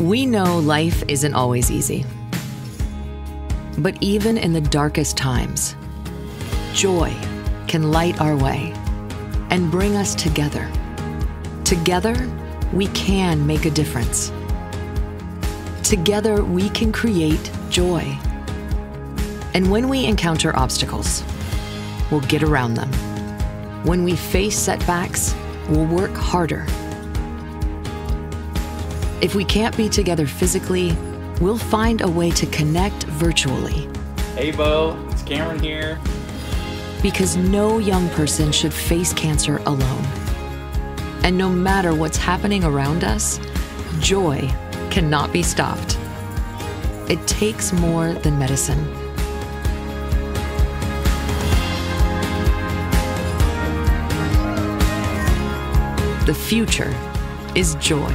We know life isn't always easy. But even in the darkest times, joy can light our way and bring us together. Together, we can make a difference. Together, we can create joy. And when we encounter obstacles, we'll get around them. When we face setbacks, we'll work harder. If we can't be together physically, we'll find a way to connect virtually. Hey, Bo, it's Cameron here. Because no young person should face cancer alone. And no matter what's happening around us, joy cannot be stopped. It takes more than medicine. The future is joy.